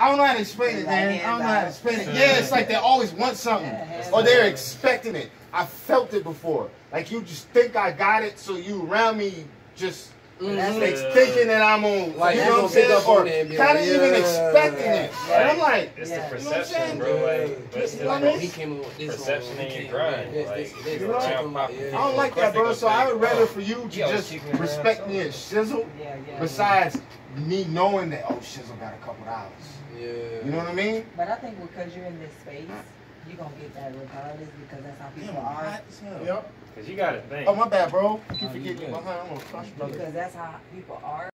I don't know how to explain it, man. I don't know how to explain it. Yeah, it's like they always want something, or they're expecting it. I felt it before. Like you just think I got it, so you around me just Mhm. like thinking that I'm on, Like, like you you know what I'm saying, pick up or on it and be kind of like, even yeah. expecting it. And I'm like, It's Yeah. the You know what I'm saying? perception, bro. Like, but it's You still know what I mean? he came with this Perception one. in your grind, This, like, this, this, you know, chicken, like, yeah. I don't like that, bro. So I would rather for you to just respect me and Shizzle, Yeah, yeah. besides me knowing that oh Shizzle got a couple dollars. Yeah. You know what I mean? But I think because you're in this space, you're gonna get that regardless because that's how people are. Yep. Cause you gotta think. Oh my bad, bro. Keep Oh, forgetting good. behind. I'm gonna crush, brother. Because that's how people are.